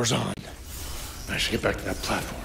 On. I should get back to that platform.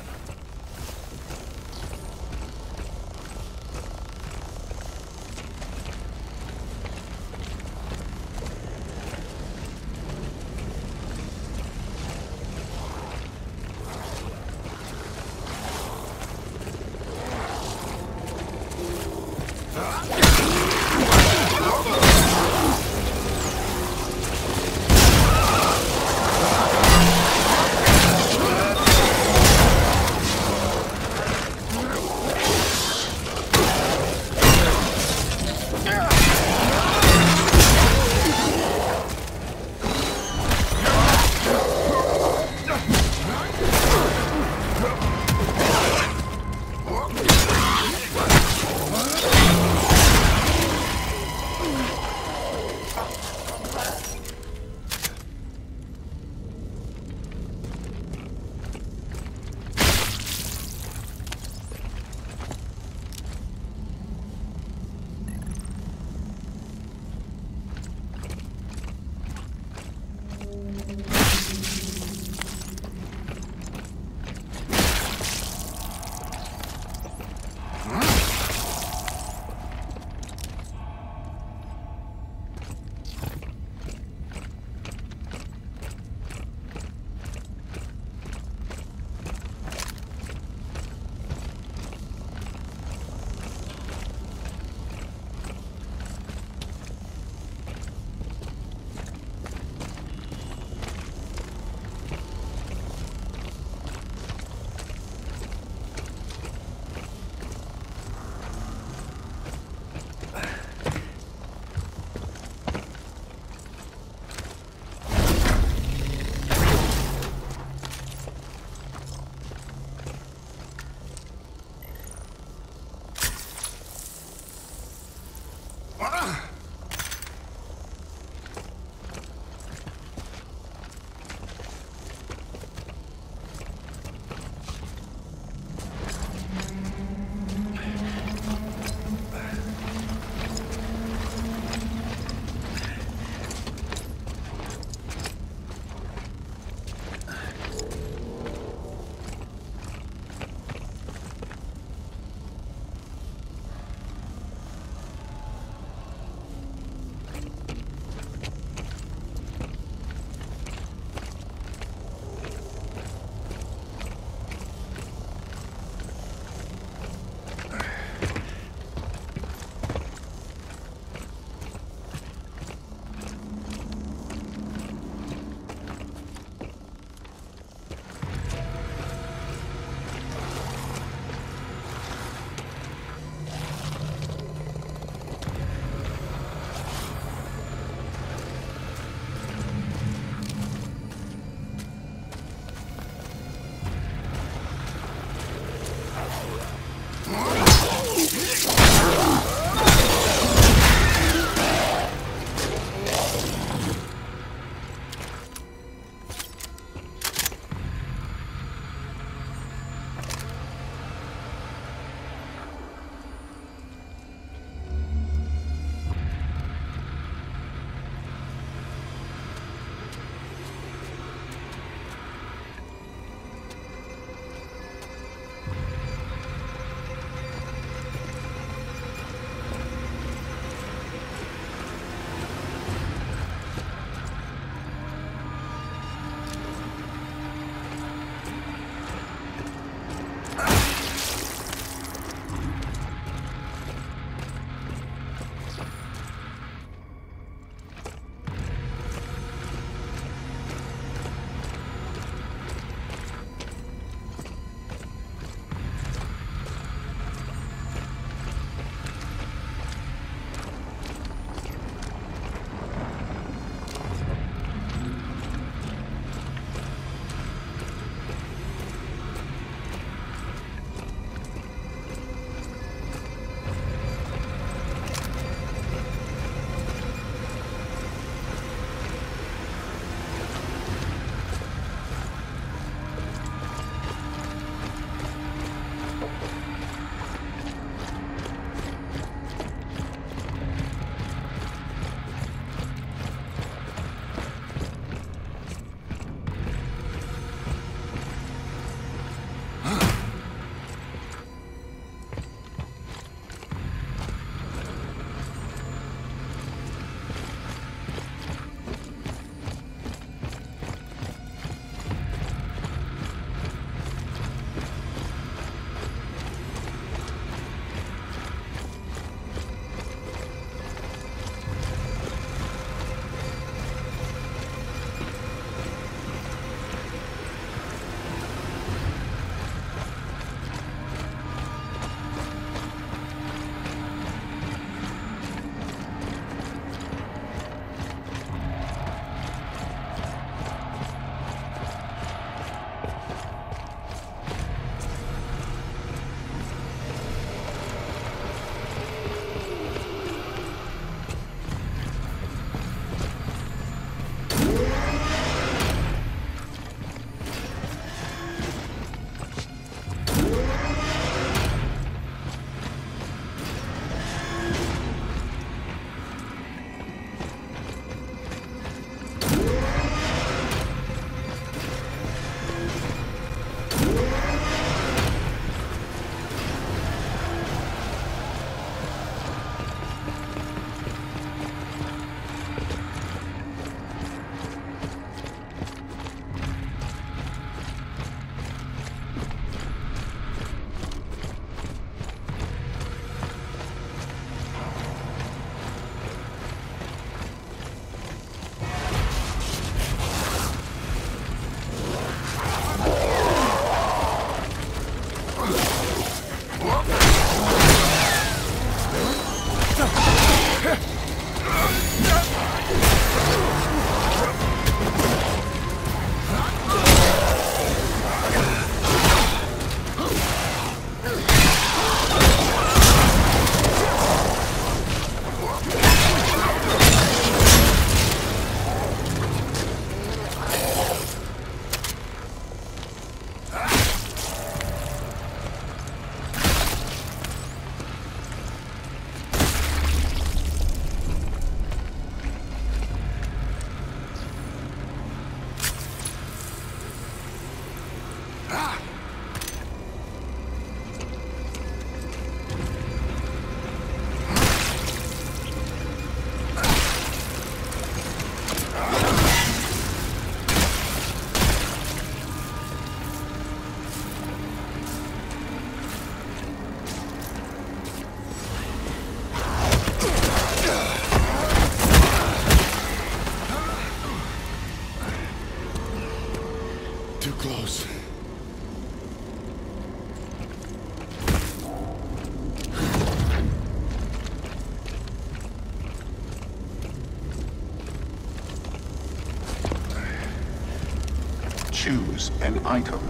Choose an item.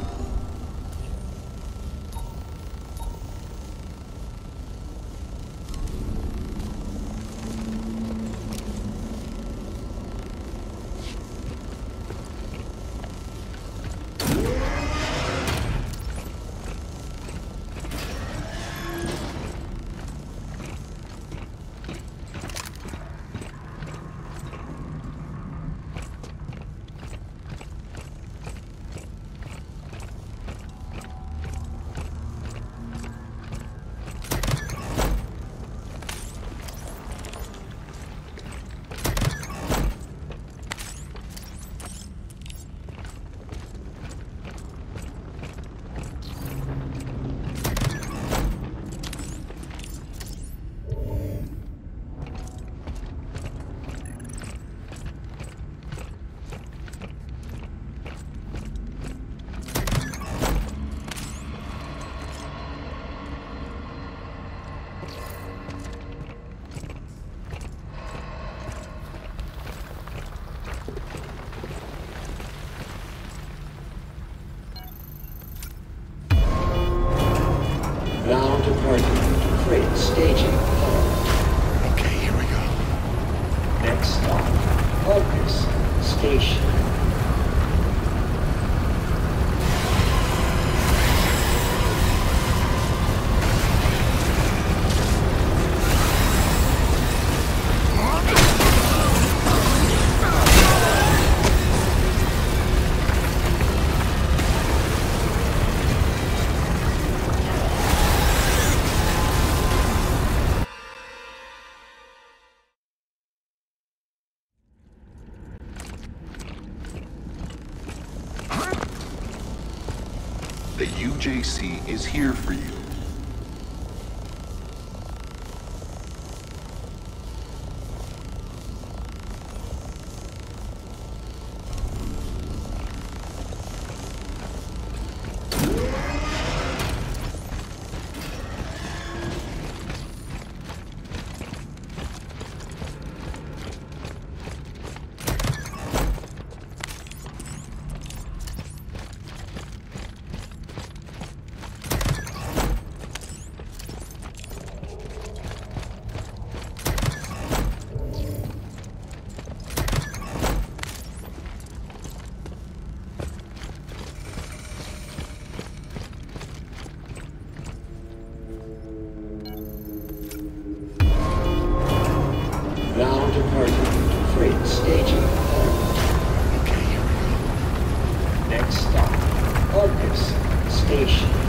Is here for you. Now departing freight staging. Next stop, Arcus Station.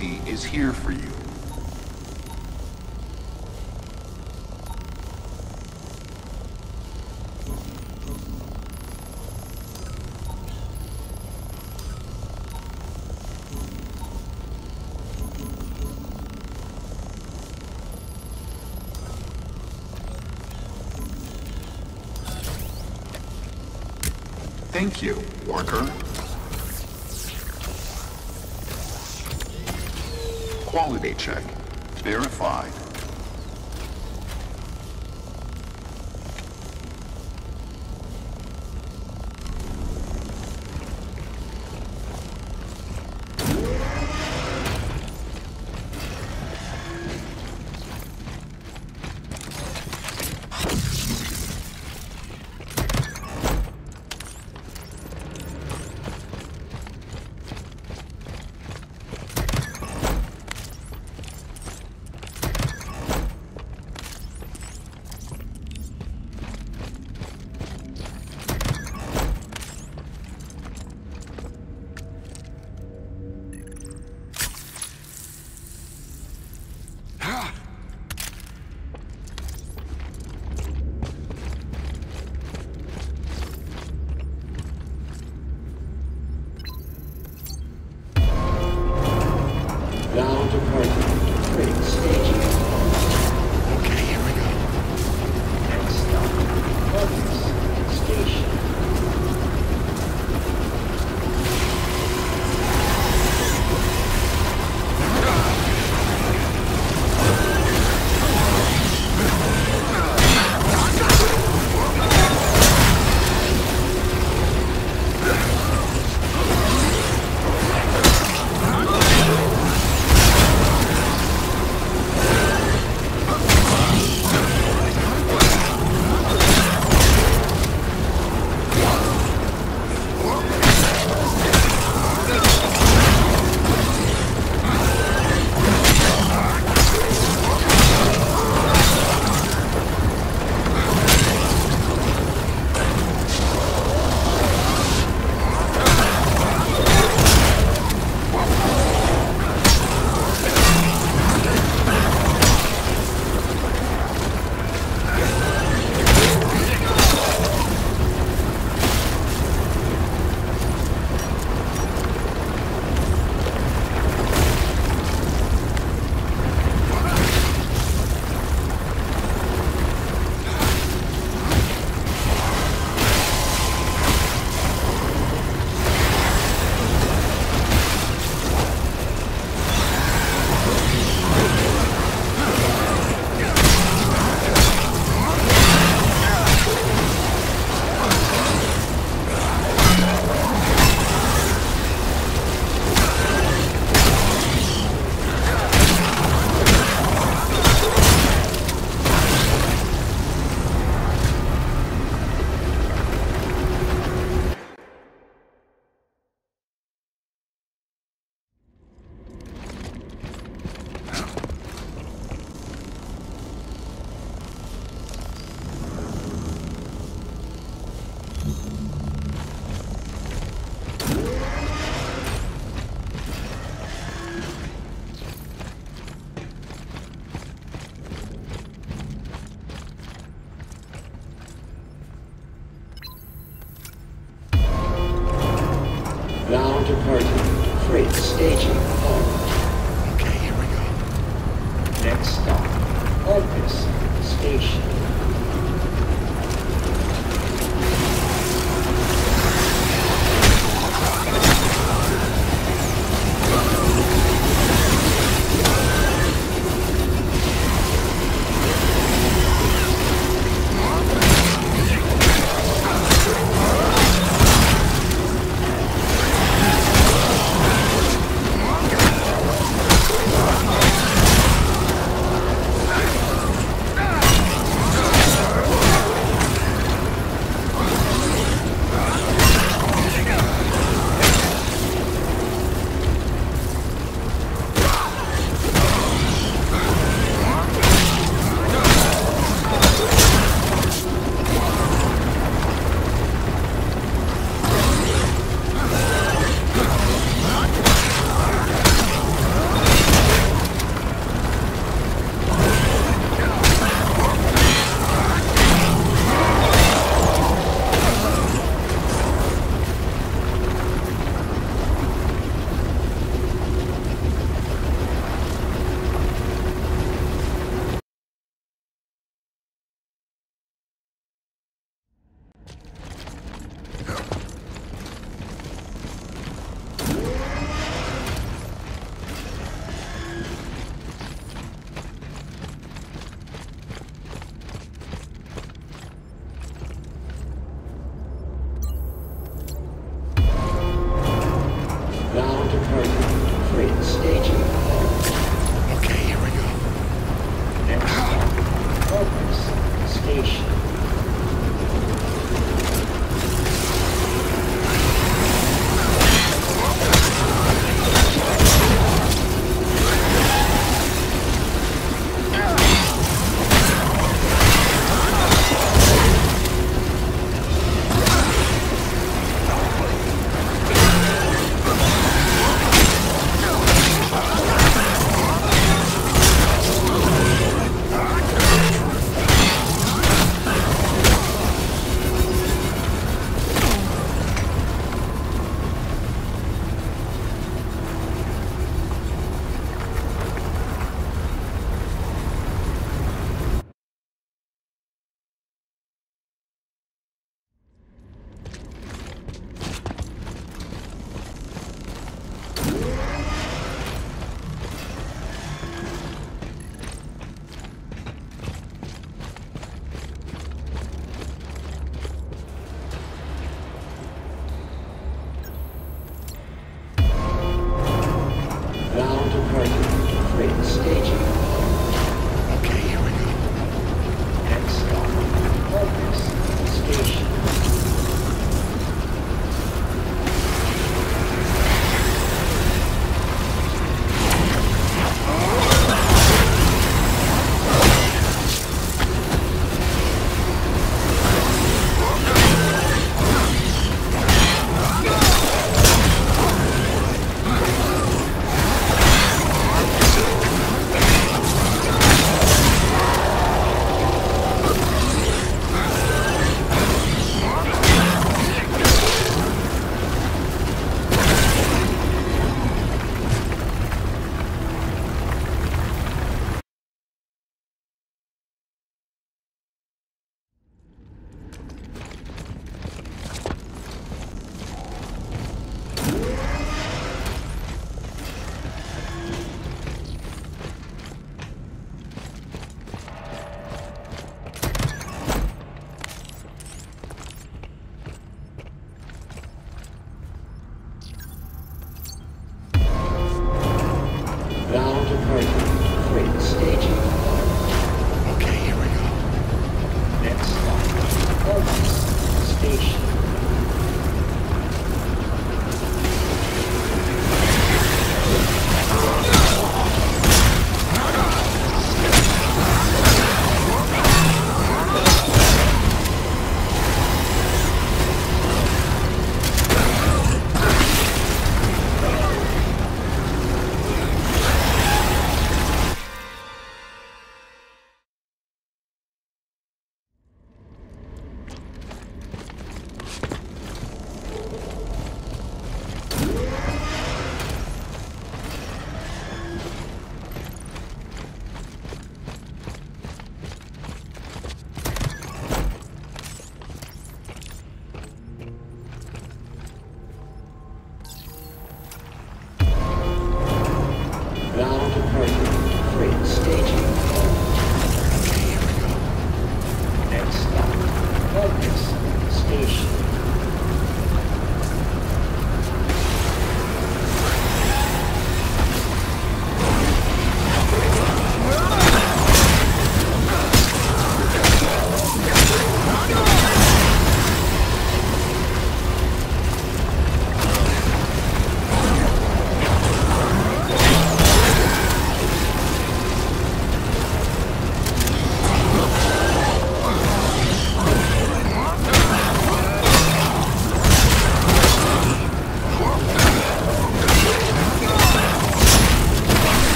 Legacy is here for you. Thank you, Walker. Check. Verified.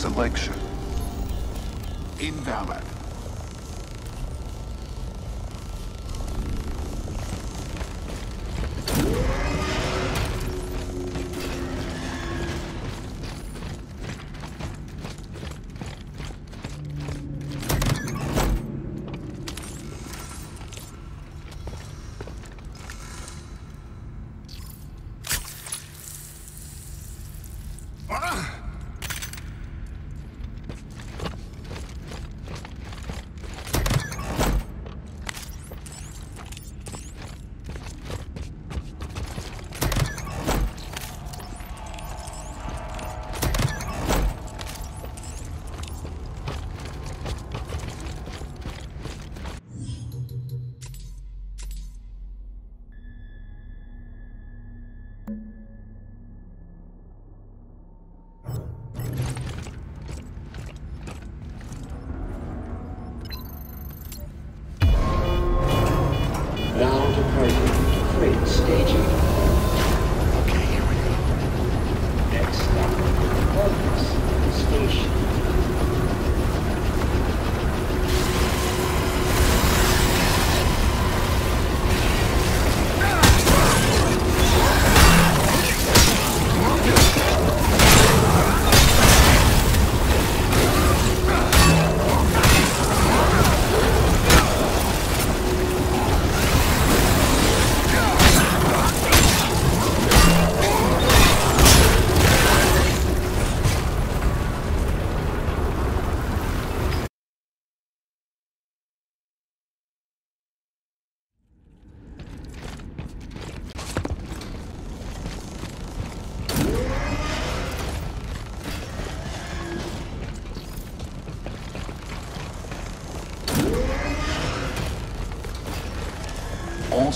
Selection.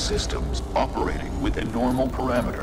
Systems operating within normal parameters.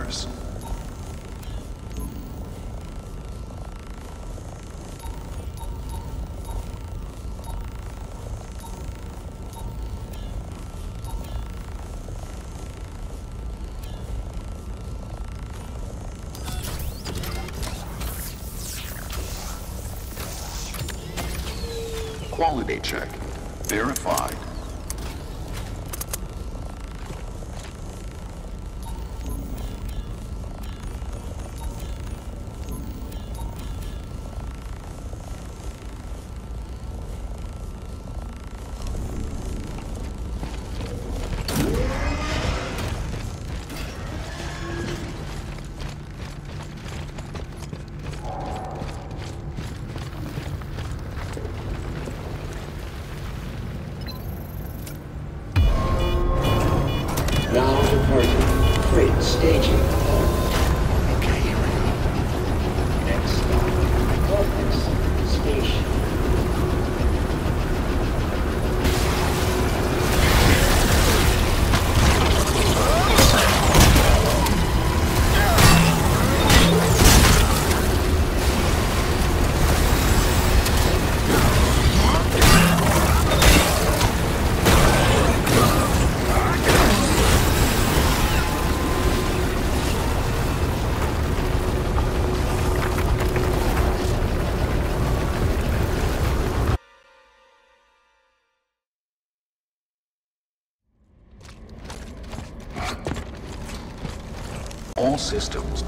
Systems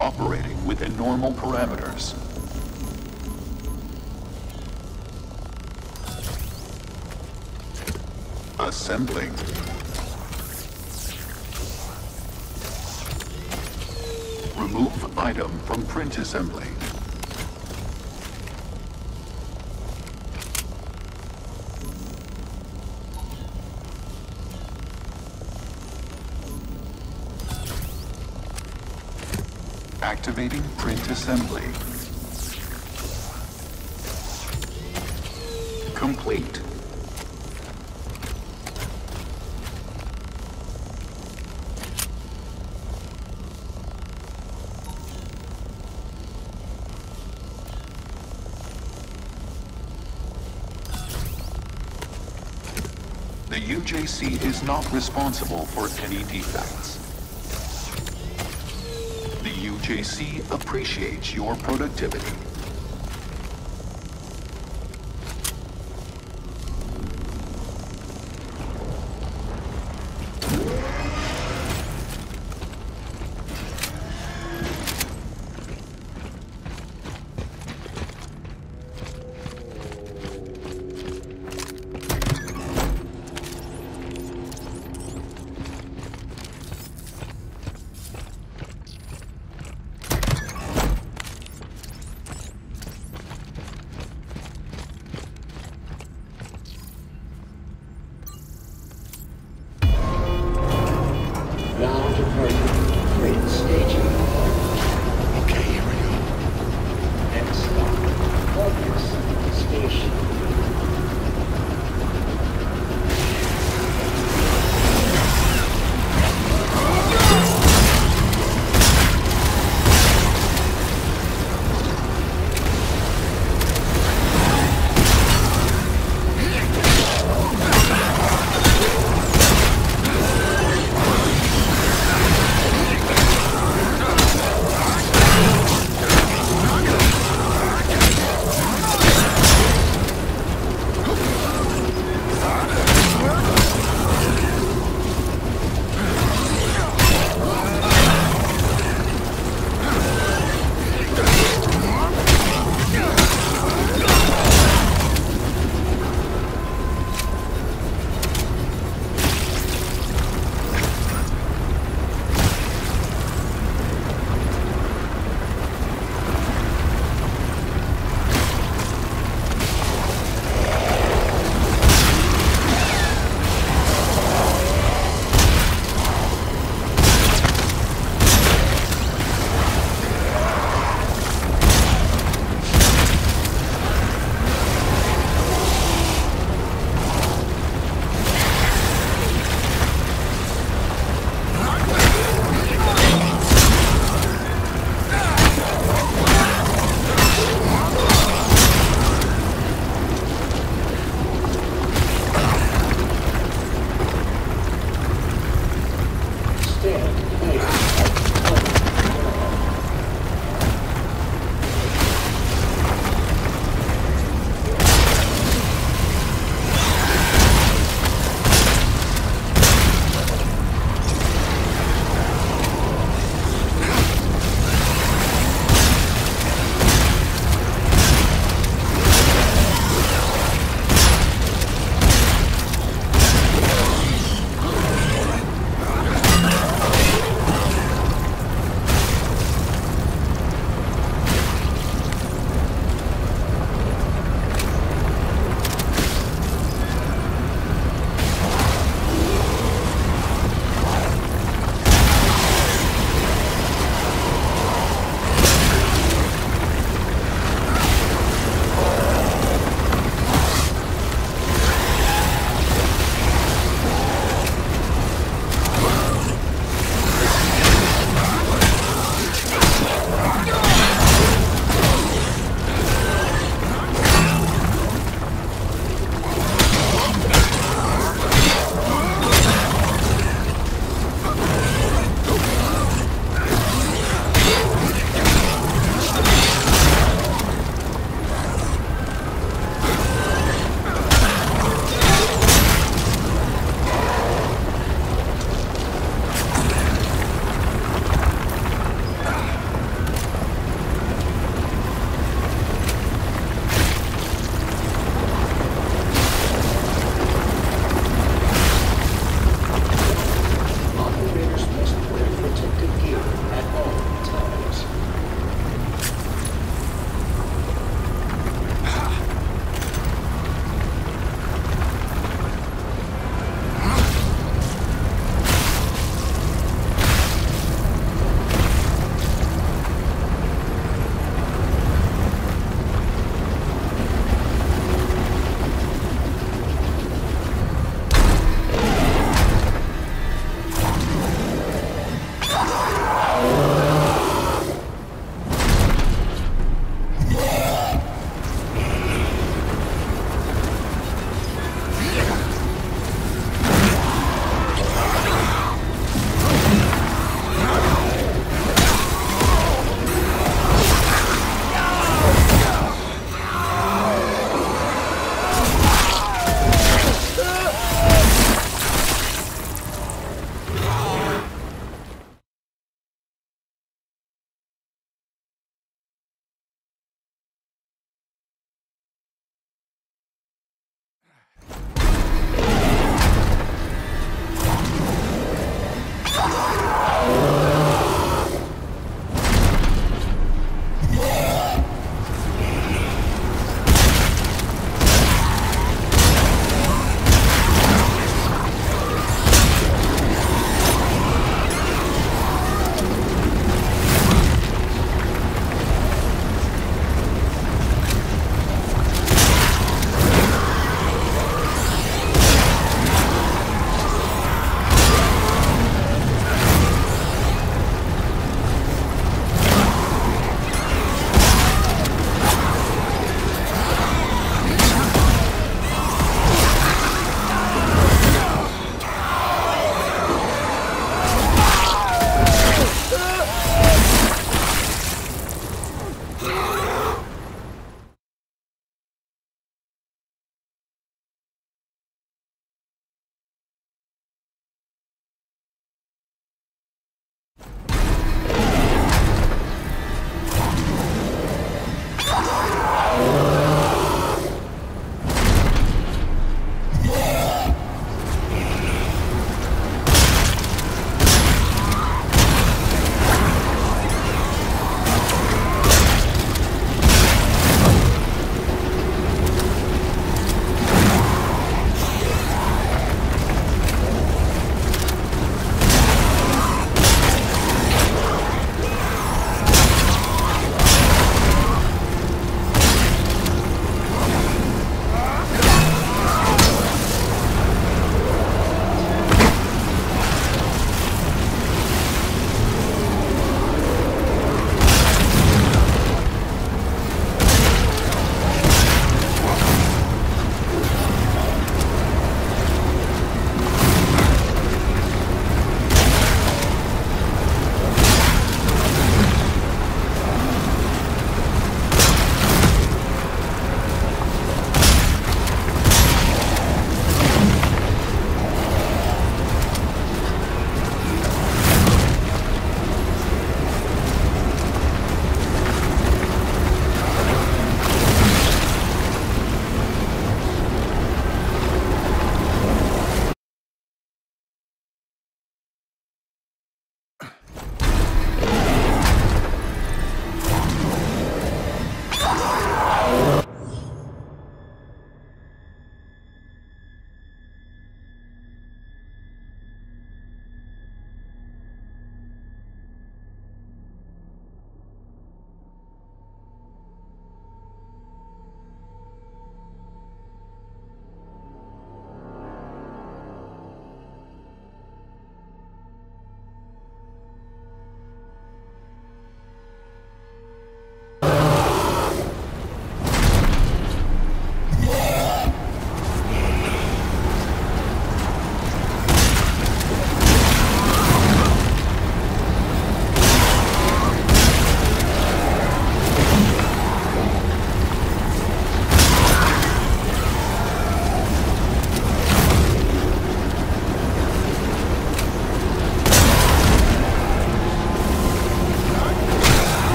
operating within normal parameters. Assembling. Remove item from print assembly. Activating print assembly. Complete. The UJC is not responsible for any defects. UJC appreciates your productivity.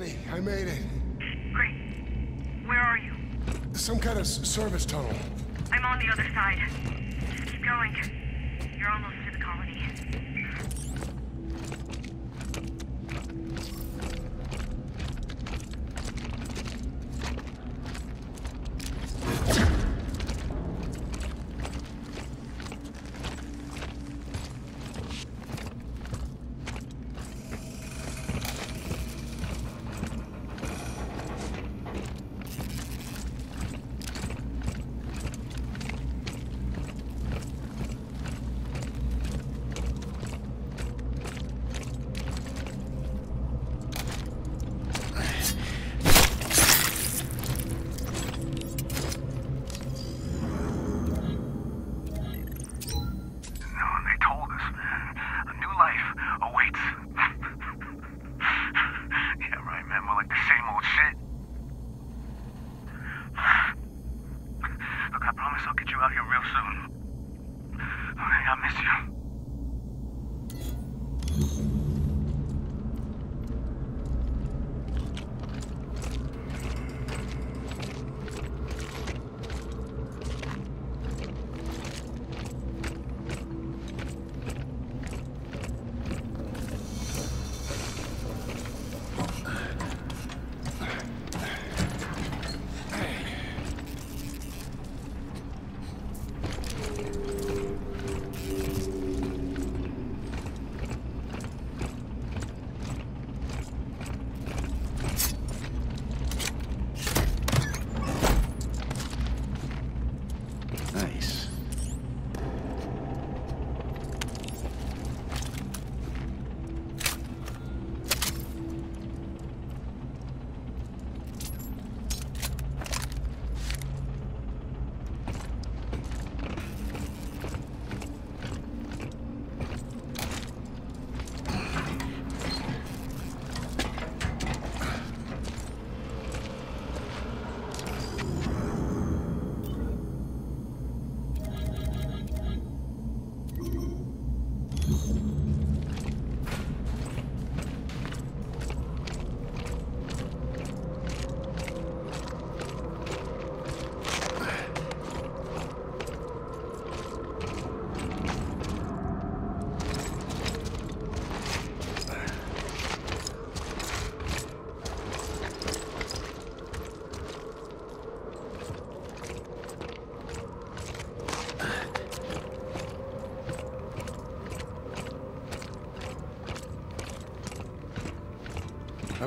I made it. Great. Where are you? Some kind of service tunnel. I'm on the other side.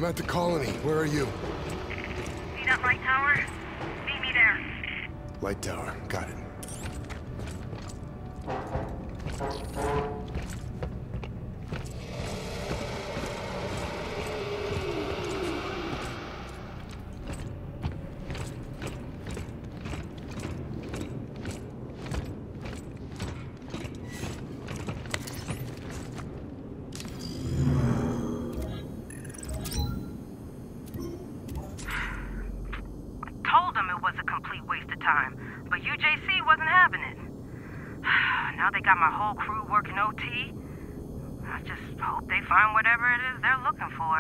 I'm at the colony. Where are you? Hope they find whatever it is they're looking for.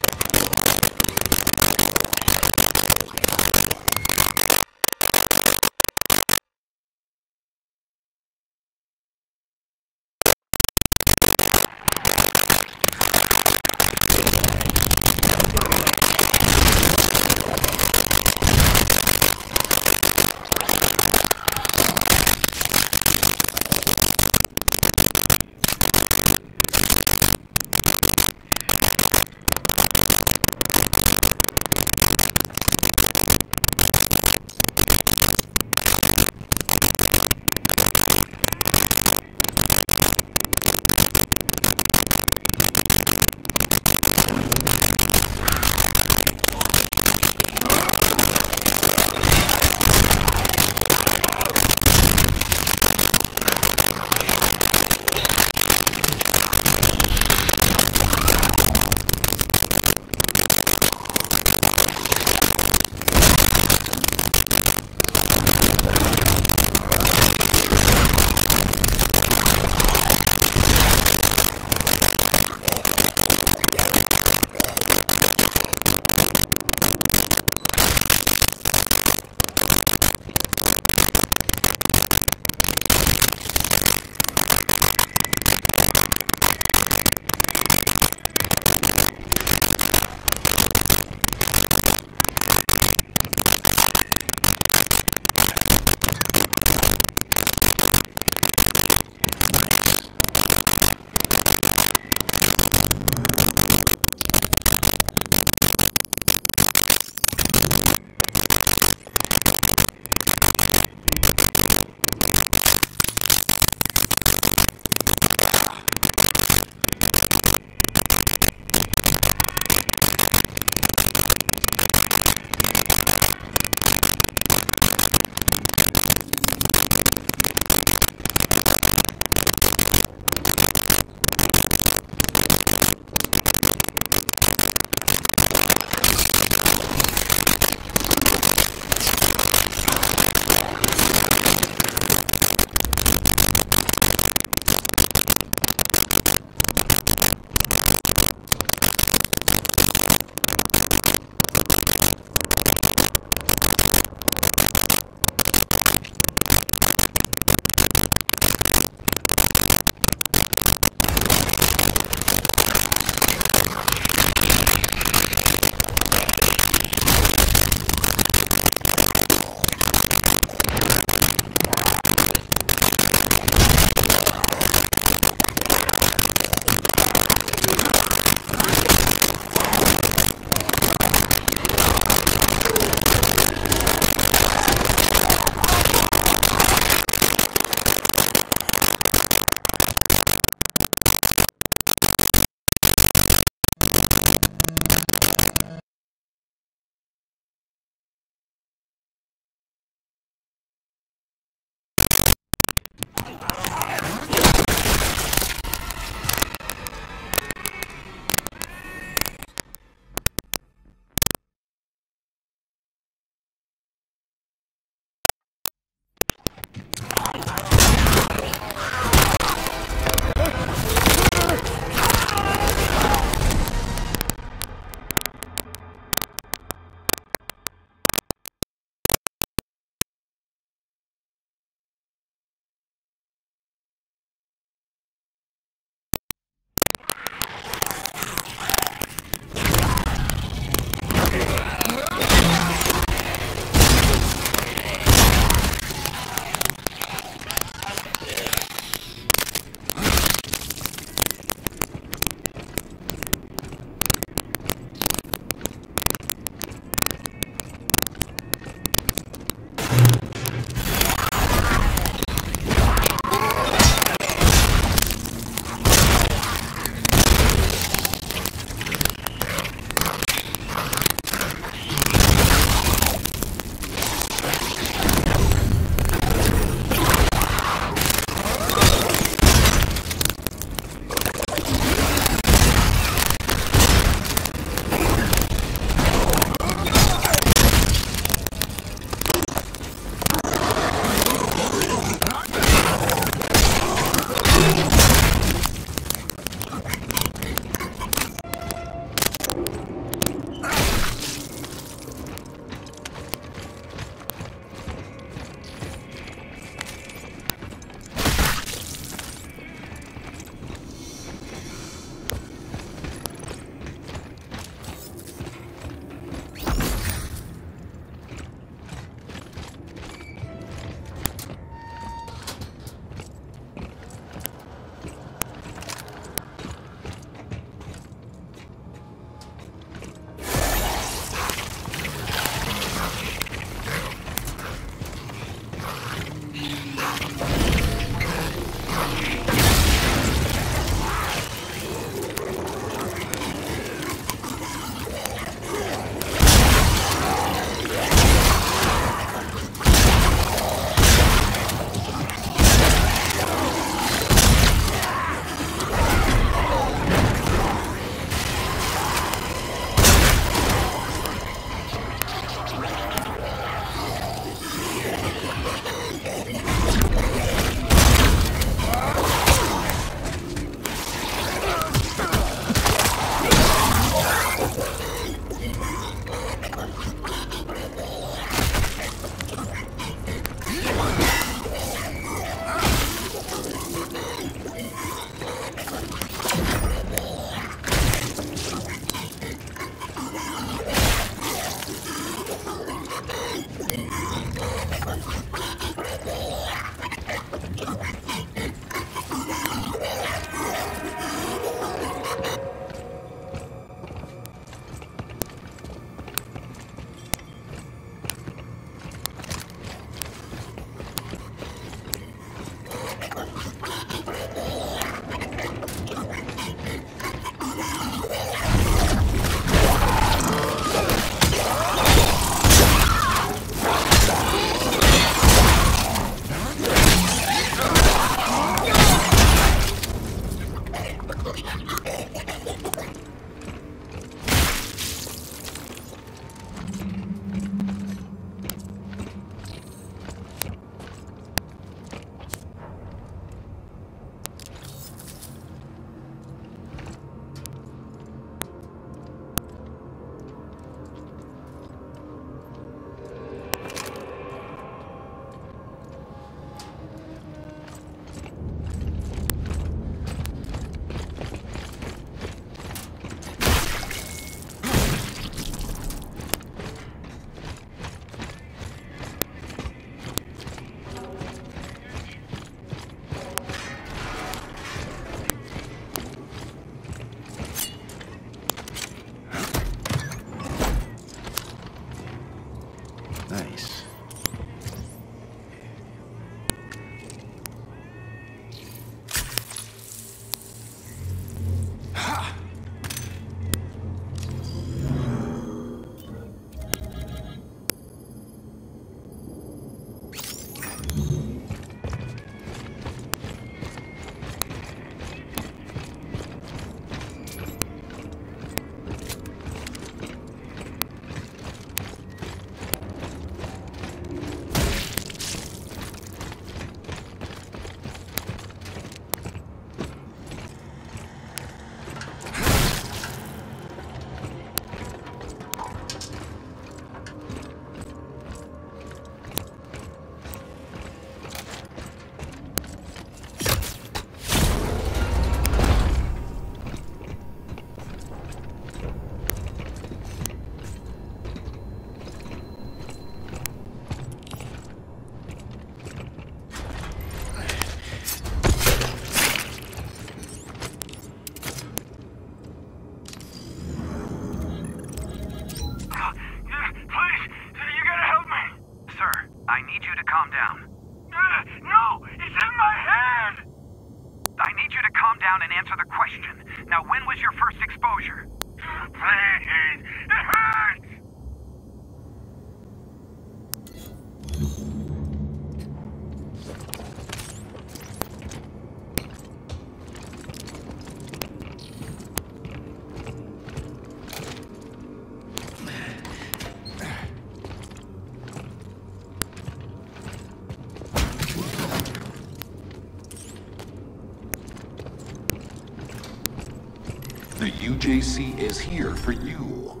is here for you.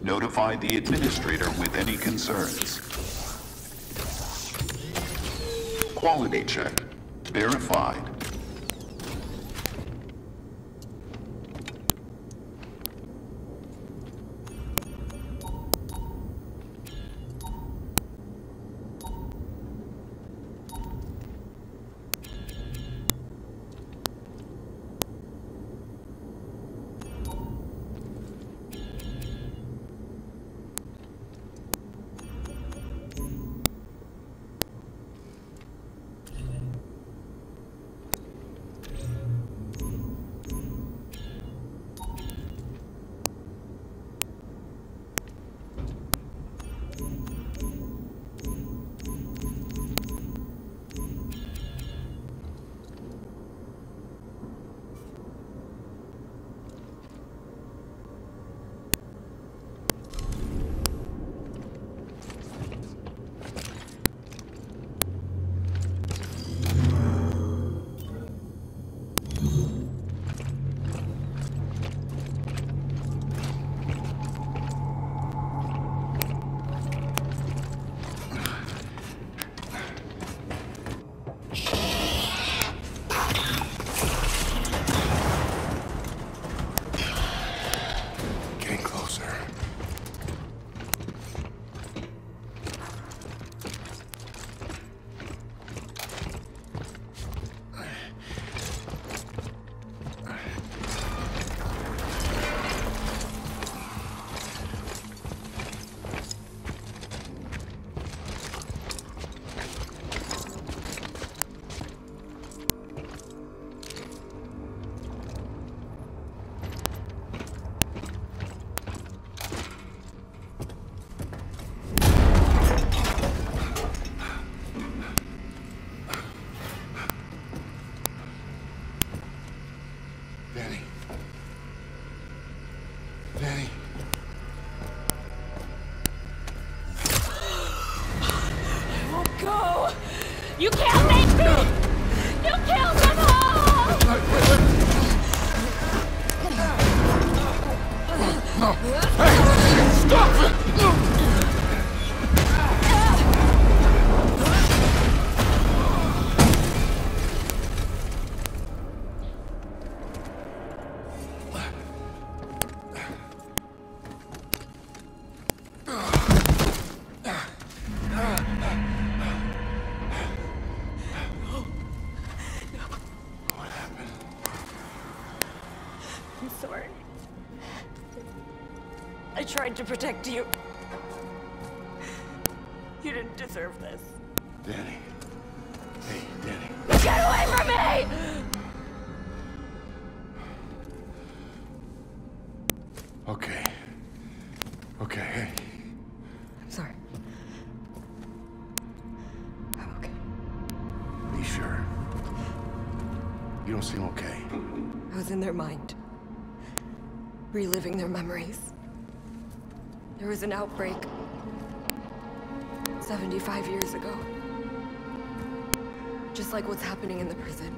Notify the administrator with any concerns. Quality check. Verify. Protect you. You didn't deserve this. Dani. Hey, Dani. Get away from me! Okay. Okay, hey. I'm sorry. I'm okay. Be sure. You don't seem okay. I was in their mind. Reliving outbreak. 75 years ago. Just like what's happening in the prison.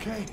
okay?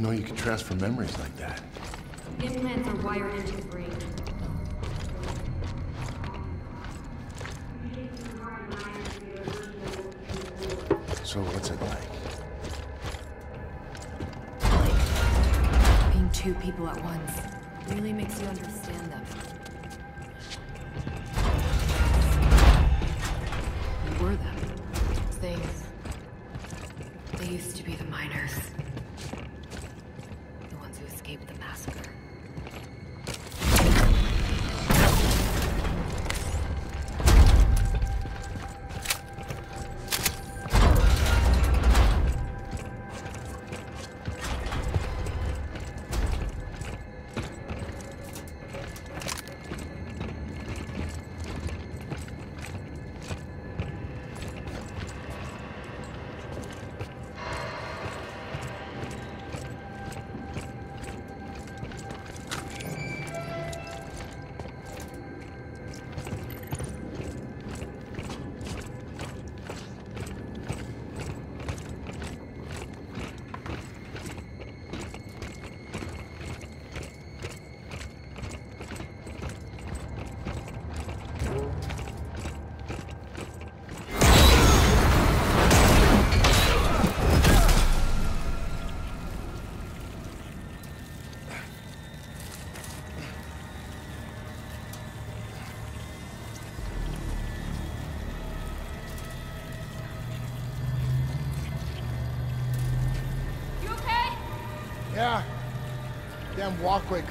didn't know you could transfer memories like that. Implants are wired into walkway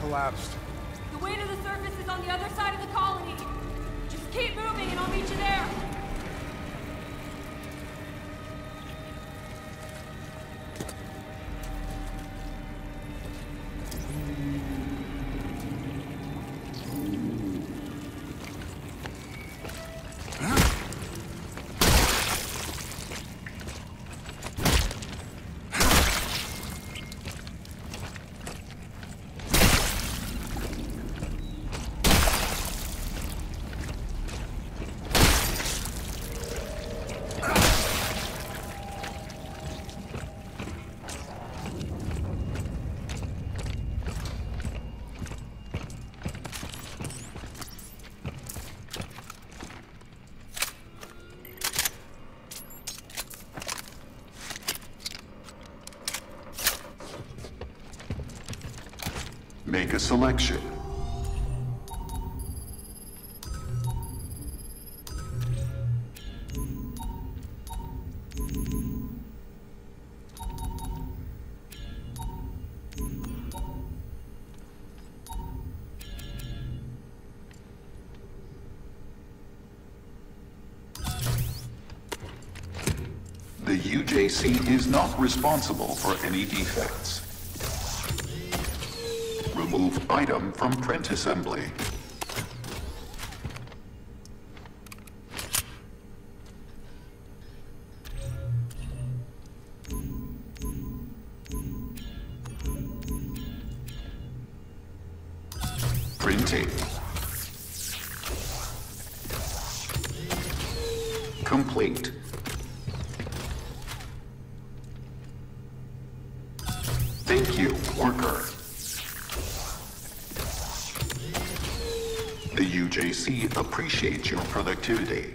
Make a selection. The UJC is not responsible for any defects item from print assembly. activity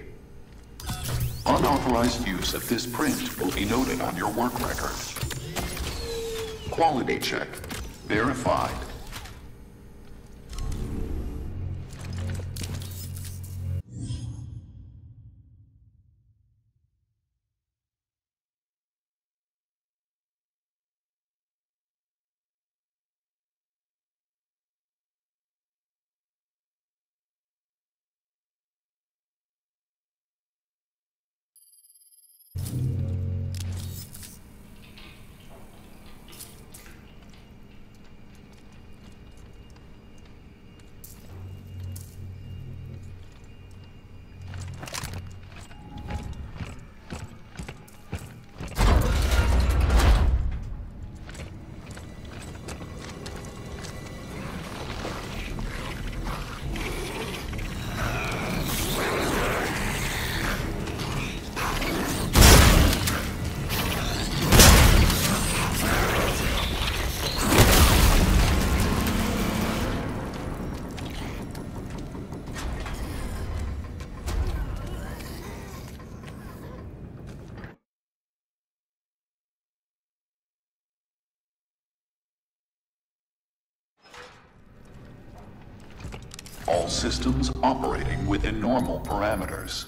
systems operating within normal parameters.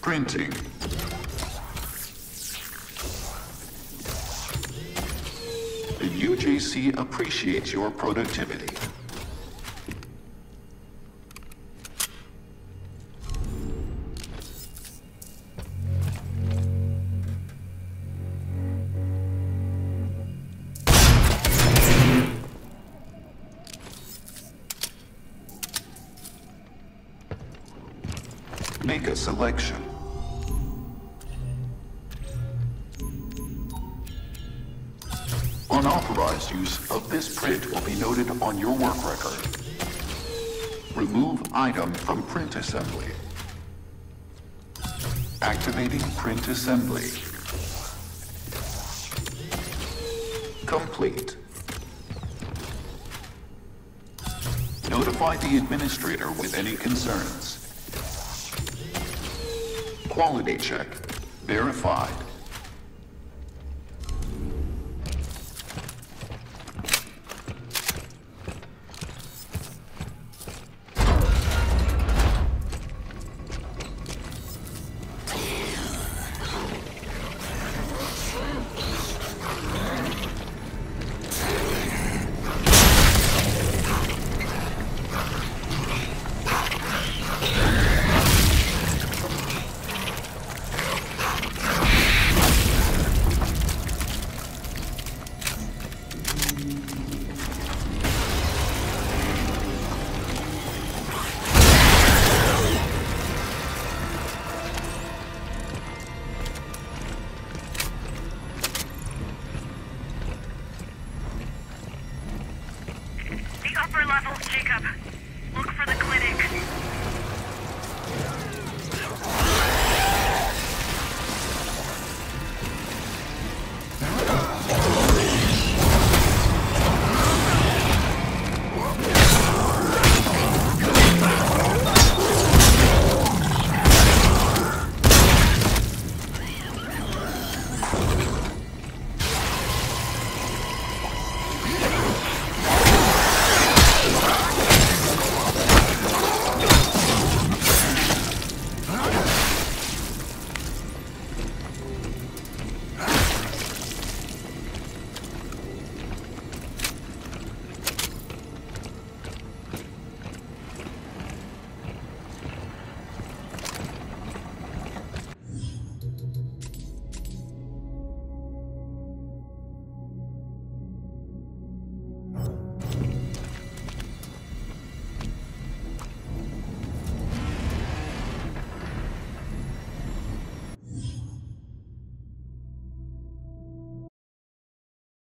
Printing. The UJC appreciates your productivity. Assembly. Complete. Notify the administrator with any concerns. Quality check. Verified.